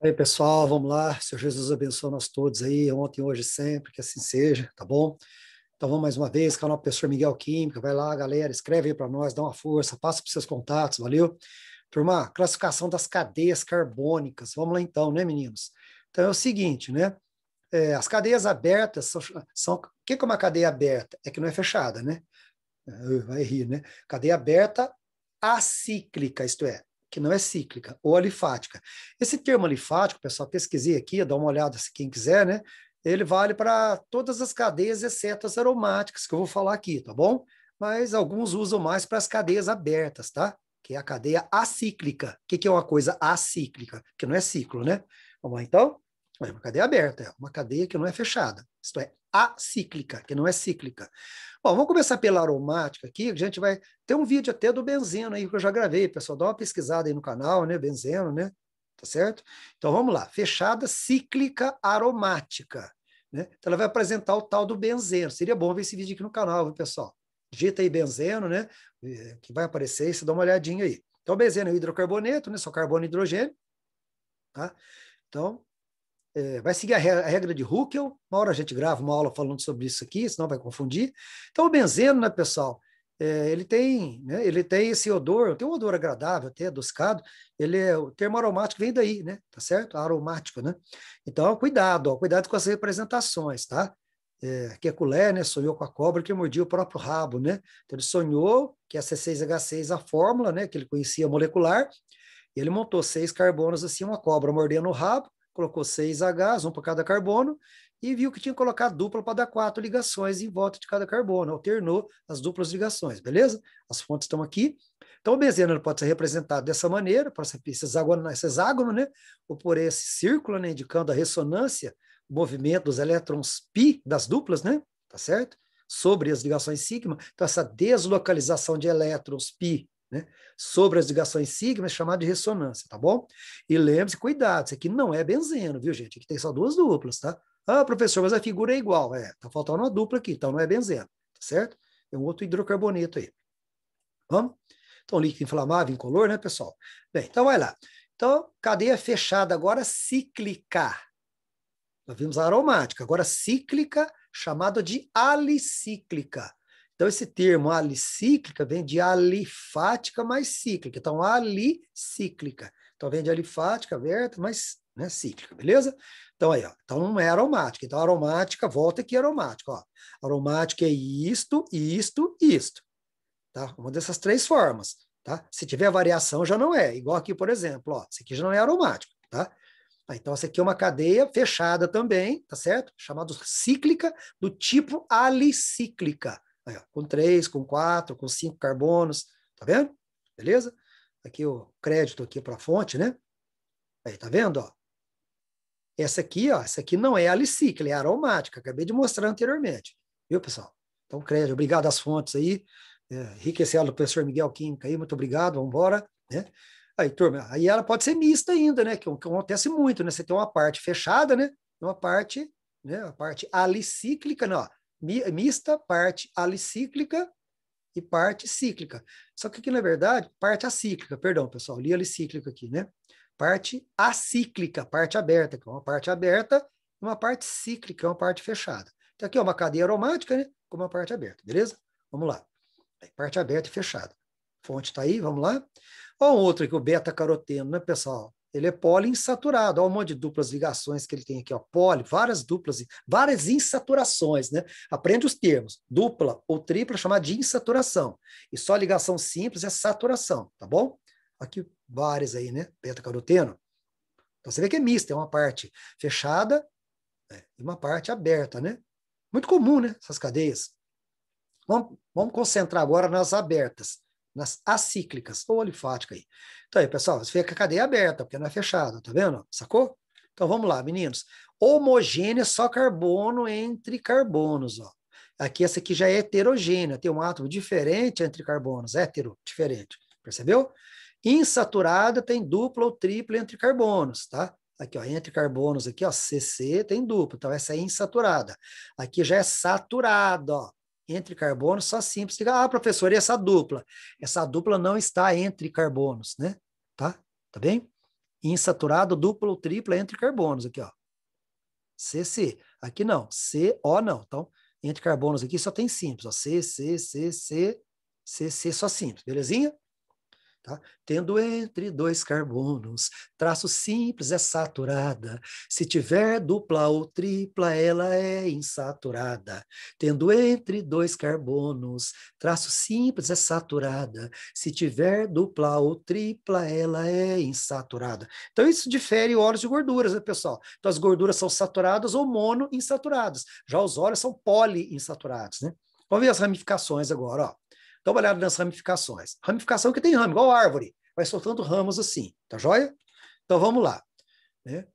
Aí, pessoal, vamos lá. Senhor Jesus abençoe nós todos aí, ontem, hoje, sempre, que assim seja, tá bom? Então vamos mais uma vez, canal professor Miguel Química, vai lá, galera, escreve aí para nós, dá uma força, passa para seus contatos, valeu? Turma, classificação das cadeias carbônicas, vamos lá então, né, meninos? Então é o seguinte, né? É, as cadeias abertas são, são. O que é uma cadeia aberta? É que não é fechada, né? Vai rir, né? Cadeia aberta acíclica, isto é, que não é cíclica, ou alifática. Esse termo alifático, pessoal, pesquisei aqui, dá uma olhada se quem quiser, né? Ele vale para todas as cadeias, exceto as aromáticas, que eu vou falar aqui, tá bom? Mas alguns usam mais para as cadeias abertas, tá? Que é a cadeia acíclica. O que, que é uma coisa acíclica? Que não é ciclo, né? Vamos lá, então? É uma cadeia aberta, é uma cadeia que não é fechada. Isto é, acíclica, que não é cíclica. Bom, vamos começar pela aromática aqui, a gente vai ter um vídeo até do benzeno aí que eu já gravei, pessoal, dá uma pesquisada aí no canal, né, benzeno, né, tá certo? Então vamos lá, fechada cíclica aromática, né? Então ela vai apresentar o tal do benzeno. Seria bom ver esse vídeo aqui no canal, viu, pessoal? Digita aí benzeno, né, que vai aparecer, você dá uma olhadinha aí. Então benzeno é o hidrocarboneto, né, só carbono e hidrogênio, tá? Então, é, vai seguir a regra de Huckel. Uma hora a gente grava uma aula falando sobre isso aqui, senão vai confundir. Então, o benzeno, né, pessoal? É, ele tem, né, ele tem esse odor, tem um odor agradável, até adocicado. Ele é, o termo aromático vem daí, né? Tá certo? Aromático, né? Então, cuidado, ó, cuidado com as representações, tá? É, Kekulé, né, sonhou com a cobra que mordia o próprio rabo, né? Então, ele sonhou que a C6H6, a fórmula, né, que ele conhecia molecular, e ele montou seis carbonos assim, uma cobra mordendo o rabo, colocou seis Hs, um para cada carbono, e viu que tinha que colocar dupla para dar quatro ligações em volta de cada carbono, alternou as duplas ligações, beleza? As fontes estão aqui. Então, o benzeno pode ser representado dessa maneira, por esse hexágono, esse hexágono, né? ou por esse círculo, né? indicando a ressonância, o movimento dos elétrons π das duplas, né? tá certo? Sobre as ligações sigma. Então, essa deslocalização de elétrons π né, sobre as ligações sigma é chamado de ressonância, tá bom? E lembre-se, cuidado, isso aqui não é benzeno, viu, gente? Aqui tem só duas duplas, tá? Ah, professor, mas a figura é igual. É, tá faltando uma dupla aqui, então não é benzeno, tá certo? É um outro hidrocarboneto aí. Vamos? Então, líquido inflamável, incolor, né, pessoal? Bem, então vai lá. Então, cadeia fechada agora cíclica. Nós vimos a aromática, agora cíclica, chamada de alicíclica. Então, esse termo alicíclica vem de alifática mais cíclica. Então, alicíclica. Então, vem de alifática, aberta, mais né, cíclica, beleza? Então, aí, ó. Então, não é aromática. Então, aromática, volta aqui aromática, ó. Aromática é isto, isto, isto. Tá? Uma dessas três formas, tá? Se tiver variação, já não é. Igual aqui, por exemplo, ó. Esse aqui já não é aromático, tá? Então, essa aqui é uma cadeia fechada também, tá certo? Chamada cíclica, do tipo alicíclica. Aí, ó, com três, com quatro, com cinco carbonos, tá vendo? Beleza? Aqui o crédito aqui para a fonte, né? Aí, tá vendo? Ó? Essa aqui, ó, essa aqui não é alicíclica, é aromática, acabei de mostrar anteriormente. Viu, pessoal? Então, crédito, obrigado às fontes aí, é, enriquecendo do professor Miguel Química aí, muito obrigado, vamos embora, né? Aí, turma, aí ela pode ser mista ainda, né? Que, que acontece muito, né? Você tem uma parte fechada, né? Uma parte, né? A parte alicíclica, né? Ó, mista, parte alicíclica e parte cíclica. Só que aqui, na verdade, parte acíclica, perdão, pessoal, li alicíclica aqui, né? Parte acíclica, parte aberta, que é uma parte aberta, e uma parte cíclica, é uma parte fechada. Então, aqui é uma cadeia aromática, né? Com uma parte aberta, beleza? Vamos lá. Parte aberta e fechada. Fonte está aí, vamos lá. Olha um outro aqui, o beta-caroteno, né, pessoal? Ele é poliinsaturado. Olha um monte de duplas ligações que ele tem aqui, ó. Poli, várias duplas, várias insaturações, né? Aprende os termos. Dupla ou tripla chamada de insaturação. E só ligação simples é saturação, tá bom? Aqui várias aí, né? Beta-caroteno. Então você vê que é mista, é uma parte fechada né? e uma parte aberta, né? Muito comum, né? Essas cadeias. Vamos, vamos concentrar agora nas abertas nas acíclicas, ou alifática aí. Então aí, pessoal, você fica a cadeia aberta, porque não é fechada, tá vendo? Sacou? Então vamos lá, meninos. Homogênea só carbono entre carbonos, ó. Aqui essa aqui já é heterogênea, tem um átomo diferente entre carbonos, hétero, diferente. Percebeu? Insaturada tem dupla ou tripla entre carbonos, tá? Aqui, ó, entre carbonos aqui, ó, CC tem duplo, então essa é insaturada. Aqui já é saturada, ó entre carbonos só simples. Ah, professor, e essa dupla? Essa dupla não está entre carbonos, né? Tá? Tá bem? Insaturado, dupla ou tripla entre carbonos aqui, ó. CC. Aqui não, CO não. Então, entre carbonos aqui só tem simples, ó. C, C, C, C, C, C só simples, belezinha? Tá? Tendo entre dois carbonos, traço simples é saturada. Se tiver dupla ou tripla, ela é insaturada. Tendo entre dois carbonos, traço simples é saturada. Se tiver dupla ou tripla, ela é insaturada. Então, isso difere óleos de gorduras, né, pessoal? Então, as gorduras são saturadas ou monoinsaturadas. Já os óleos são poliinsaturados, né? Vamos ver as ramificações agora, ó. Dá uma olhada nas ramificações. Ramificação que tem ramo, igual árvore, vai soltando ramos assim, tá joia? Então vamos lá. Né?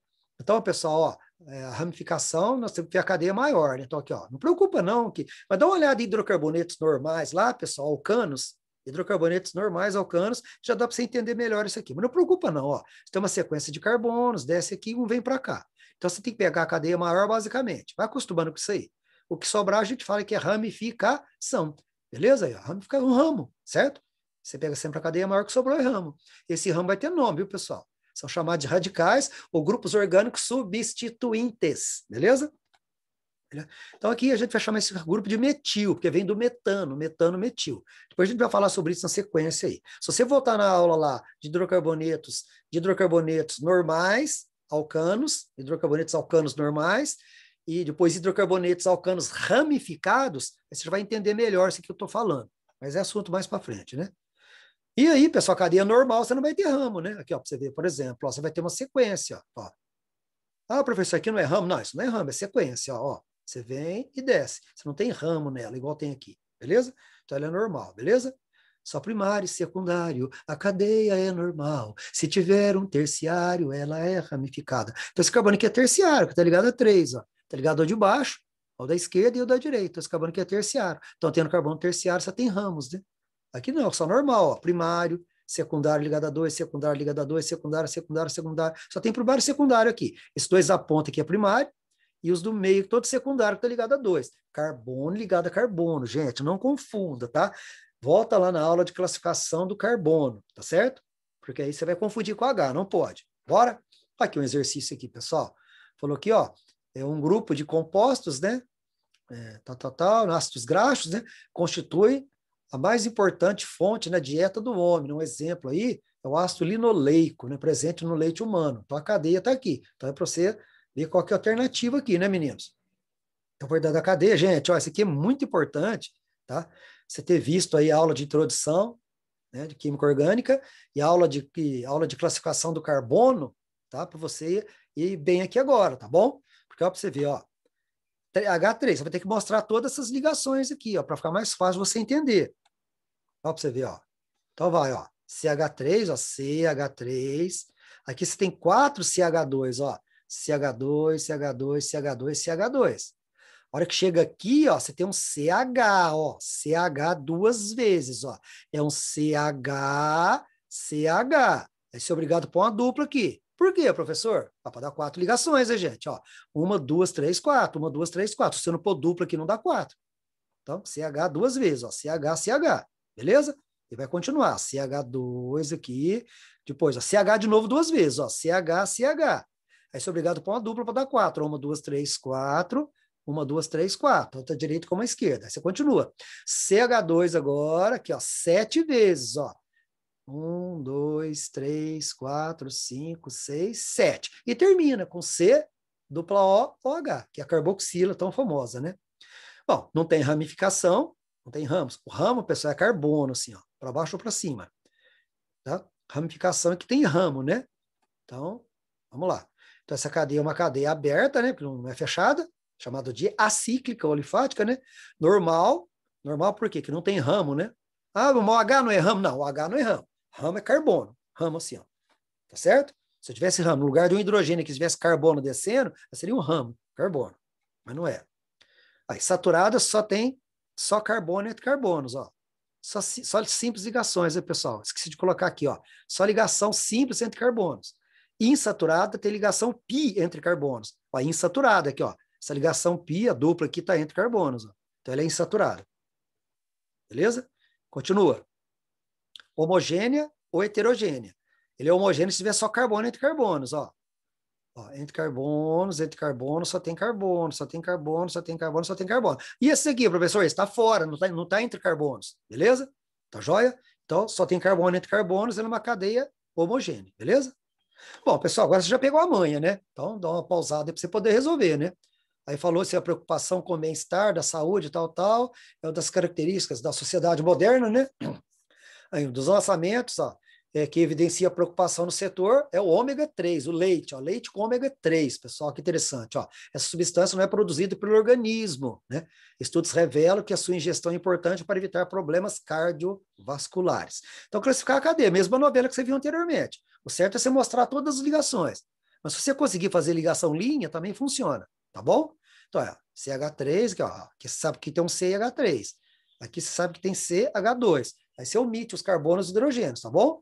Então, pessoal, ó, é, a ramificação, nós temos que ter a cadeia maior, né? Então, aqui, ó, não preocupa não, que, mas dá uma olhada em hidrocarbonetos normais lá, pessoal, alcanos, hidrocarbonetos normais, alcanos, já dá para você entender melhor isso aqui. Mas não preocupa não, ó, tem uma sequência de carbonos, desce aqui, um vem para cá. Então, você tem que pegar a cadeia maior, basicamente. Vai acostumando com isso aí. O que sobrar, a gente fala que é ramificação. Beleza? Aí, fica um ramo, certo? Você pega sempre a cadeia maior que sobrou é ramo. Esse ramo vai ter nome, viu, pessoal? São chamados de radicais ou grupos orgânicos substituintes, beleza? Então aqui a gente vai chamar esse grupo de metil, porque vem do metano, metano, metil. Depois a gente vai falar sobre isso na sequência aí. Se você voltar na aula lá de hidrocarbonetos, de hidrocarbonetos normais, alcanos, hidrocarbonetos alcanos normais, e depois hidrocarbonetos alcanos ramificados, você vai entender melhor isso que eu estou falando. Mas é assunto mais para frente, né? E aí, pessoal, cadeia normal, você não vai ter ramo, né? Aqui, ó, para você ver, por exemplo, ó, você vai ter uma sequência, ó. Ah, professor, aqui não é ramo? Não, isso não é ramo, é sequência, ó. Você vem e desce. Você não tem ramo nela, igual tem aqui, beleza? Então ela é normal, beleza? Só primário e secundário, a cadeia é normal. Se tiver um terciário, ela é ramificada. Então esse carbono aqui é terciário, que está ligado a três, ó. Tá ligado ao de baixo, ao da esquerda e ao da direita. Esse carbono aqui é terciário. Então, tendo carbono terciário, você tem ramos, né? Aqui não, só normal, ó, primário, secundário ligado a 2, secundário ligado a 2, secundário, secundário, secundário. Só tem primário e secundário aqui. Esses dois da ponta aqui é primário, e os do meio, todo secundário, que está ligado a 2. Carbono ligado a carbono, gente, não confunda, tá? Volta lá na aula de classificação do carbono, tá certo? Porque aí você vai confundir com H, não pode. Bora? Aqui um exercício aqui, pessoal. Falou aqui, ó, é um grupo de compostos, né? É, tal, tal, tal, ácidos graxos, né? Constitui a mais importante fonte na dieta do homem. Um exemplo aí é o ácido linoleico, né? Presente no leite humano. Então a cadeia está aqui. Então é para você ver qual é a alternativa aqui, né, meninos? Então, verdade da cadeia, gente, ó, isso aqui é muito importante, tá? Você ter visto aí a aula de introdução, né, de química orgânica e aula de aula de classificação do carbono, tá? Para você ir bem aqui agora, tá bom? Porque, ó, para você ver, ó, H3, você vai ter que mostrar todas essas ligações aqui, ó, para ficar mais fácil você entender. Ó, para você ver, ó. Então vai, ó, CH3, ó, CH3. Aqui você tem quatro CH2, ó. CH2, CH2, CH2, CH2. A hora que chega aqui, ó, você tem um CH, ó, CH duas vezes, ó. É um CH, CH. Aí você é obrigado a pôr uma dupla aqui. Por quê, professor? Dá para dar quatro ligações, né, gente? Ó, uma, duas, três, quatro. Uma, duas, três, quatro. Se você não pôr dupla aqui, não dá quatro. Então, CH duas vezes, ó. CH, CH. Beleza? E vai continuar. CH2 aqui. Depois, ó, CH de novo duas vezes, ó. CH, CH. Aí você é obrigado a pôr uma dupla para dar quatro. Uma, duas, três, quatro. Uma, duas, três, quatro. Tanto a direita como a esquerda. Aí você continua. CH2 agora, aqui, ó, sete vezes, ó. Um, dois, três, quatro, cinco, seis, sete. E termina com C, dupla O, OH, que é a carboxila tão famosa, né? Bom, não tem ramificação, não tem ramos. O ramo, pessoal, é carbono, assim, ó, para baixo ou para cima. Tá? Ramificação é que tem ramo, né? Então, vamos lá. Então, essa cadeia é uma cadeia aberta, né? Porque não é fechada, chamada de acíclica olifática, né? Normal. Normal por quê? Que não tem ramo, né? Ah, o H não é ramo? Não, o H não é ramo. Ramo é carbono. Ramo assim, ó. Tá certo? Se eu tivesse ramo, no lugar de um hidrogênio que tivesse carbono descendo, seria um ramo, carbono. Mas não é. Aí, saturada só tem só carbono entre carbonos, ó. Só, só simples ligações, né, pessoal? Esqueci de colocar aqui, ó. Só ligação simples entre carbonos. Insaturada tem ligação pi entre carbonos. Ó, insaturada aqui, ó. Essa ligação pi, a dupla aqui, está entre carbonos. Ó. Então, ela é insaturada. Beleza? Continua homogênea ou heterogênea. Ele é homogêneo se tiver só carbono entre carbonos, ó. ó. entre carbonos, entre carbonos, só tem carbono, só tem carbono, só tem carbono, só tem carbono. E esse aqui, professor, está fora, não está não tá entre carbonos, beleza? Tá joia? Então, só tem carbono entre carbonos, é uma cadeia homogênea, beleza? Bom, pessoal, agora você já pegou a manha, né? Então, dá uma pausada para você poder resolver, né? Aí falou se a preocupação com o bem-estar, da saúde, tal, tal, é uma das características da sociedade moderna, né? Um dos lançamentos, ó, é, que evidencia preocupação no setor é o ômega 3, o leite, ó, leite com ômega 3, pessoal, que interessante. Ó. Essa substância não é produzida pelo organismo. Né? Estudos revelam que a sua ingestão é importante para evitar problemas cardiovasculares. Então, classificar a cadeia, mesma novela que você viu anteriormente. O certo é você mostrar todas as ligações. Mas se você conseguir fazer ligação linha, também funciona, tá bom? Então, é, CH3, aqui, ó, aqui você sabe que tem um CH3. Aqui você sabe que tem CH2. Aí você omite os carbonos e hidrogênios, tá bom?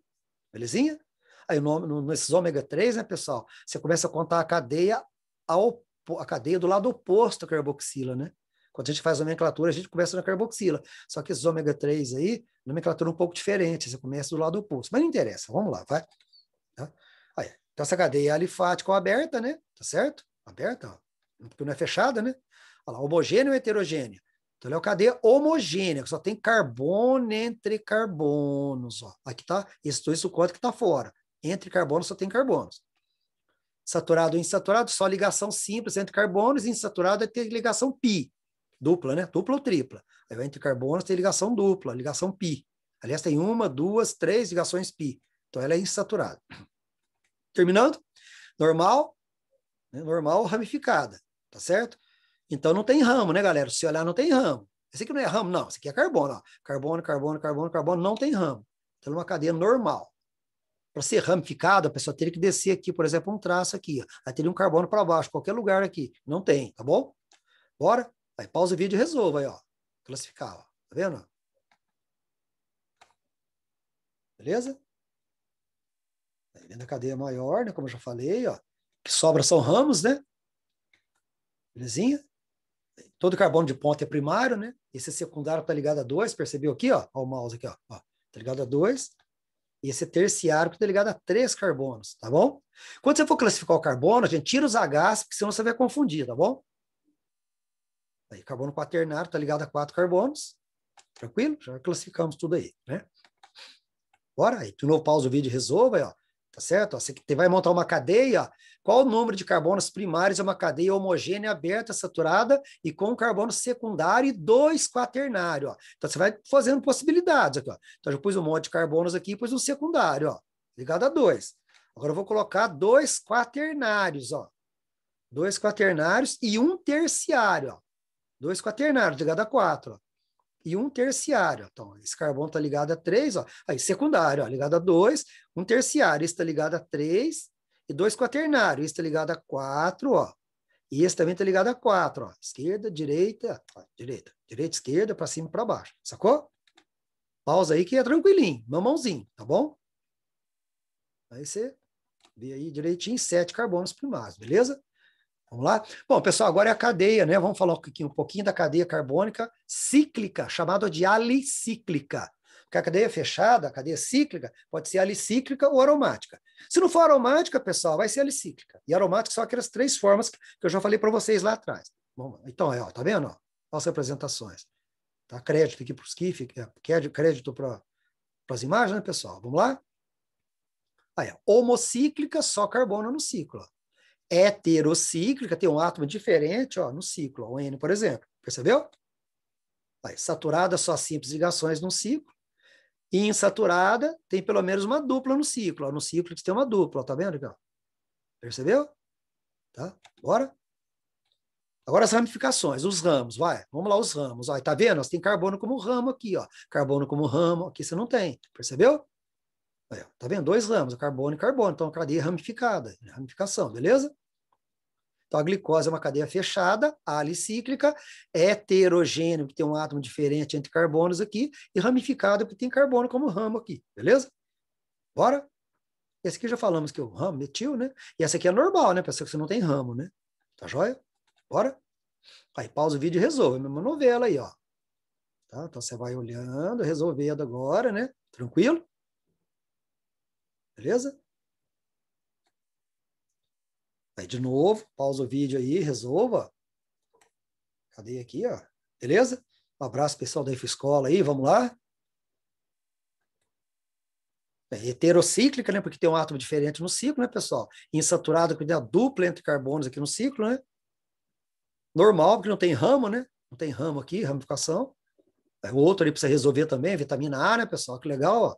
Belezinha? Aí no, no, nesses ômega 3, né, pessoal, você começa a contar a cadeia ao, a cadeia do lado oposto à carboxila, né? Quando a gente faz a nomenclatura, a gente começa na carboxila. Só que esses ômega 3 aí, nomenclatura um pouco diferente, você começa do lado oposto. Mas não interessa, vamos lá, vai. Tá? Aí, então essa cadeia é alifática aberta, né? Tá certo? Aberta, ó. porque não é fechada, né? Olha lá, homogêneo ou heterogêneo? Então, ele é uma cadeia homogênea, só tem carbono entre carbonos. Ó. Aqui está, isso, isso quanto que está fora. Entre carbonos só tem carbonos. Saturado ou insaturado, só ligação simples entre carbonos, e insaturado é ter ligação pi, dupla, né? Dupla ou tripla. Aí entre carbonos tem ligação dupla, ligação pi. Aliás, tem uma, duas, três ligações pi. Então ela é insaturada. Terminando? Normal, né? normal ramificada, tá certo? Então não tem ramo, né, galera? Se olhar, não tem ramo. Esse aqui não é ramo, não. Esse aqui é carbono. Ó. Carbono, carbono, carbono, carbono, não tem ramo. Então é uma cadeia normal. Para ser ramificado, a pessoa teria que descer aqui, por exemplo, um traço aqui. Ó. Aí teria um carbono para baixo, qualquer lugar aqui. Não tem, tá bom? Bora? Aí pausa o vídeo e resolva aí, ó. Classificar, ó. Tá vendo? Beleza? Aí vem da cadeia maior, né? Como eu já falei, ó. Que sobra são ramos, né? Belezinha? Todo carbono de ponta é primário, né? Esse secundário está ligado a 2, percebeu aqui, ó? Ó, o mouse aqui, ó. Está ligado a 2. E esse terciário está ligado a 3 carbonos, tá bom? Quando você for classificar o carbono, a gente tira os Hs, porque senão você vai confundir, tá bom? Aí, carbono quaternário está ligado a 4 carbonos. Tranquilo? Já classificamos tudo aí, né? Bora aí. De novo, pausa o vídeo e resolva aí, ó. Tá certo? Você vai montar uma cadeia, qual o número de carbonos primários é uma cadeia homogênea, aberta, saturada e com carbono secundário e dois quaternário. Ó. Então você vai fazendo possibilidades aqui. Ó. Então eu pus um monte de carbonos aqui, pus um secundário, ó, ligado a dois. Agora eu vou colocar dois quaternários, ó. Dois quaternários e um terciário, ó. Dois quaternários ligado a quatro, ó e um terciário. Então, esse carbono está ligado a 3, ó. Aí, secundário, ó, ligado a 2, um terciário, está ligado a 3, e dois quaternários, esse está ligado a 4, ó. E esse também está ligado a 4, ó. Esquerda, direita, ó, direita, direita, esquerda, para cima e para baixo. Sacou? Pausa aí que é tranquilinho, mamãozinho, tá bom? Aí você vê aí direitinho sete carbonos primários, beleza? Vamos lá? Bom, pessoal, agora é a cadeia, né? Vamos falar um pouquinho, um pouquinho da cadeia carbônica cíclica, chamada de alicíclica. Porque a cadeia fechada, a cadeia cíclica, pode ser alicíclica ou aromática. Se não for aromática, pessoal, vai ser alicíclica. E aromática são aquelas três formas que eu já falei para vocês lá atrás. Bom, então, ó, tá vendo? Ó, as apresentações. Tá? Crédito aqui para os KIF, é, crédito para as imagens, né, pessoal? Vamos lá? Aí, ó, homocíclica, só carbono no ciclo. Heterocíclica, tem um átomo diferente ó, no ciclo, o N, por exemplo. Percebeu? Saturada, só simples ligações no ciclo. E insaturada, tem pelo menos uma dupla no ciclo. Ó. No ciclo tem uma dupla, tá vendo? Ó? Percebeu? Tá? Bora? Agora as ramificações, os ramos, vai. Vamos lá, os ramos. Ó, tá vendo? Nós tem carbono como ramo aqui, ó. Carbono como ramo, aqui você não tem. Percebeu? Aí, ó, tá vendo? Dois ramos, carbono e carbono. Então, cadeia ramificada, ramificação, beleza? Então, a glicose é uma cadeia fechada, alicíclica, heterogêneo, que tem um átomo diferente entre carbonos aqui, e ramificado, que tem carbono como ramo aqui, beleza? Bora? Esse aqui já falamos que é o ramo, metil, né? E essa aqui é normal, né? Pessoa que você não tem ramo, né? Tá joia? Bora? Aí pausa o vídeo e resolve. É a mesma novela aí, ó. Tá? Então você vai olhando, resolvendo agora, né? Tranquilo? Beleza? De novo, pausa o vídeo aí, resolva. Cadê aqui, ó? Beleza? Um abraço pessoal da Escola aí, vamos lá? É heterocíclica, né? Porque tem um átomo diferente no ciclo, né, pessoal? Insaturado, que tem a dupla entre carbonos aqui no ciclo, né? Normal, porque não tem ramo, né? Não tem ramo aqui, ramificação. O outro ali precisa resolver também, vitamina A, né, pessoal? Que legal, ó.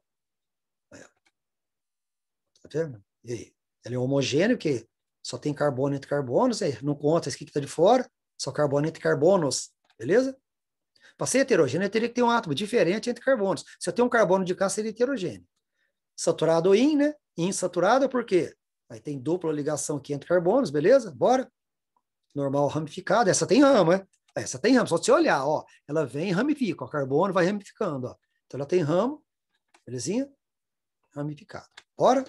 Tá vendo? E aí? Ele é homogêneo, que só tem carbono entre carbonos, aí não conta esse aqui que está de fora, só carbono entre carbonos, beleza? Para ser heterogêneo, teria que ter um átomo diferente entre carbonos. Se eu tenho um carbono de cá, seria heterogêneo. Saturado in, né? Insaturado, por quê? Aí tem dupla ligação aqui entre carbonos, beleza? Bora. Normal ramificado, essa tem ramo, né? Essa tem ramo, só se olhar, ó, ela vem e ramifica, o carbono vai ramificando, ó. Então ela tem ramo, belezinha? Ramificado. Bora?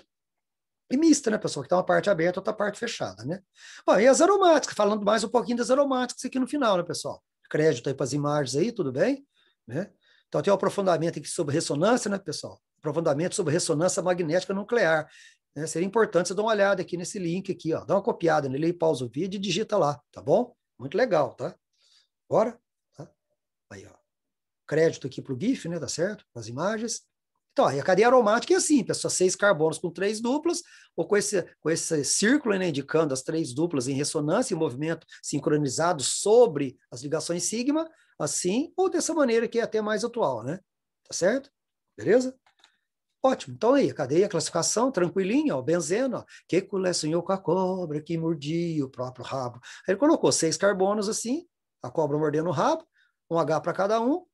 E mista, né, pessoal? Que tá uma parte aberta, outra parte fechada, né? Bom, e as aromáticas, falando mais um pouquinho das aromáticas aqui no final, né, pessoal? Crédito aí para as imagens aí, tudo bem? Né? Então tem um aprofundamento aqui sobre ressonância, né, pessoal? Aprofundamento sobre ressonância magnética nuclear. Né? Seria importante você dar uma olhada aqui nesse link aqui, ó. Dá uma copiada nele aí, pausa o vídeo e digita lá, tá bom? Muito legal, tá? Bora? Tá? Aí, ó. Crédito aqui para o GIF, né? Tá certo? As imagens. Então, a cadeia aromática é assim, pessoal, seis carbonos com três duplas, ou com esse, com esse círculo né, indicando as três duplas em ressonância, em movimento sincronizado sobre as ligações sigma, assim, ou dessa maneira que é até mais atual, né? Tá certo? Beleza? Ótimo. Então aí, a cadeia, a classificação, tranquilinha, ó, benzeno, ó, que sonhou com a cobra que mordia o próprio rabo. Aí ele colocou seis carbonos assim, a cobra mordendo o rabo, um H para cada um,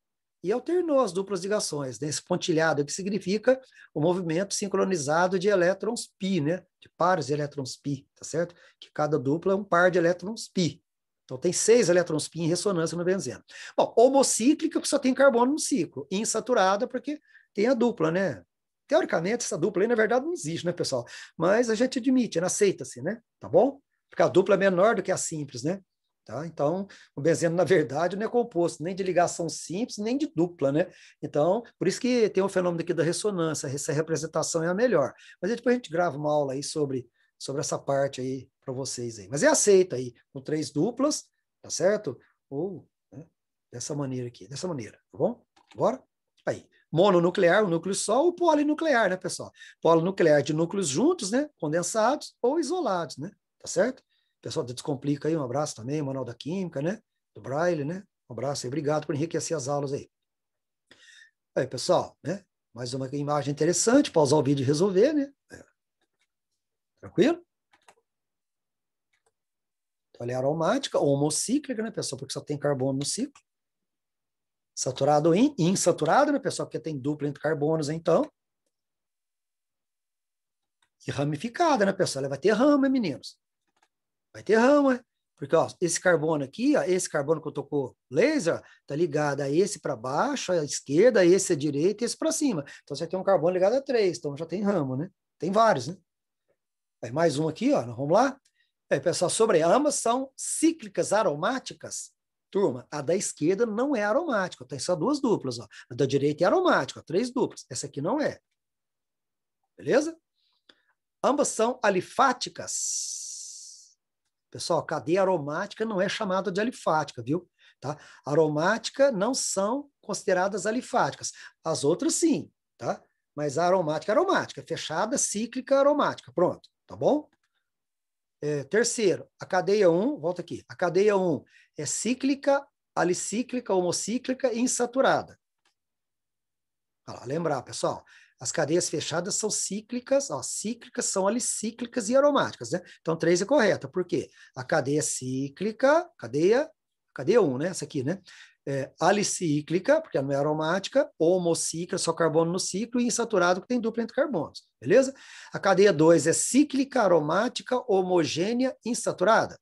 e alternou as duplas ligações, né? pontilhado que significa o movimento sincronizado de elétrons pi, né? de pares de elétrons pi, tá certo? Que cada dupla é um par de elétrons pi. Então tem seis elétrons pi em ressonância no benzeno. Bom, homocíclica, que só tem carbono no ciclo, insaturada, porque tem a dupla, né? Teoricamente, essa dupla aí, na verdade, não existe, né, pessoal? Mas a gente admite, aceita-se, né? Tá bom? Porque a dupla é menor do que a simples, né? Tá? Então, o benzeno, na verdade, não é composto nem de ligação simples, nem de dupla, né? Então, por isso que tem o fenômeno aqui da ressonância, essa representação é a melhor. Mas aí depois a gente grava uma aula aí sobre, sobre essa parte aí para vocês aí. Mas é aceita aí, com três duplas, tá certo? Ou né, dessa maneira aqui, dessa maneira, tá bom? Bora? Aí, mononuclear, o núcleo só, ou polinuclear, né, pessoal? Polinuclear de núcleos juntos, né, condensados ou isolados, né? Tá certo? Pessoal da Descomplica aí, um abraço também, Manual da Química, né? Do Braille, né? Um abraço aí, obrigado por enriquecer as aulas aí. Aí, pessoal, né? Mais uma imagem interessante, pausar o vídeo e resolver, né? É. Tranquilo? Então, ela é aromática, homocíclica, né, pessoal? Porque só tem carbono no ciclo. Saturado in, insaturado, né, pessoal? Porque tem dupla entre carbonos, então. E ramificada, né, pessoal? Ela vai ter rama, meninos. Vai ter ramo, né? Porque ó, esse carbono aqui, ó, esse carbono que eu tocou laser, tá ligado a esse para baixo, à esquerda, esse à direita e esse para cima. Então você tem um carbono ligado a três, então já tem ramo, né? Tem vários, né? Aí mais um aqui, ó, vamos lá. Aí, pessoal, sobre ambas são cíclicas aromáticas. Turma, a da esquerda não é aromática, tem só duas duplas, ó. A da direita é aromática, três duplas. Essa aqui não é. Beleza? Ambas são alifáticas. Pessoal, cadeia aromática não é chamada de alifática, viu? Tá? Aromática não são consideradas alifáticas. As outras sim, tá? Mas a aromática é aromática, fechada, cíclica, aromática. Pronto, tá bom? É, terceiro, a cadeia 1, volta aqui. A cadeia 1 é cíclica, alicíclica, homocíclica e insaturada. Lembrar, pessoal, as cadeias fechadas são cíclicas, ó, cíclicas são alicíclicas e aromáticas, né? Então, três é correta. Por quê? A cadeia cíclica, cadeia, cadeia 1, um, né? Essa aqui, né? É, alicíclica, porque ela não é aromática, homocíclica, só carbono no ciclo, e insaturado, que tem dupla entre carbonos, beleza? A cadeia 2 é cíclica, aromática, homogênea, insaturada.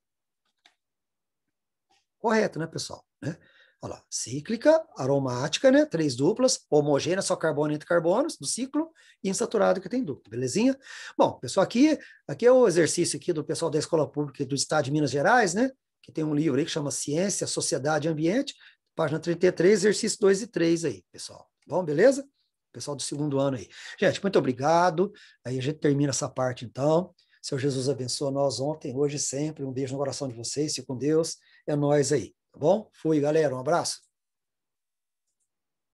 Correto, né, pessoal? Né? Olha lá, cíclica, aromática, né? Três duplas, homogênea, só carbono entre carbonos, do ciclo, e insaturado que tem dupla, belezinha? Bom, pessoal, aqui, aqui é o exercício aqui do pessoal da Escola Pública do Estado de Minas Gerais, né? Que tem um livro aí que chama Ciência, Sociedade e Ambiente, página 33, exercício 2 e 3 aí, pessoal. Bom, beleza? Pessoal do segundo ano aí. Gente, muito obrigado. Aí a gente termina essa parte, então. Senhor Jesus abençoa nós ontem, hoje e sempre. Um beijo no coração de vocês, fique com Deus. É nós aí, tá bom? Fui, galera. Um abraço.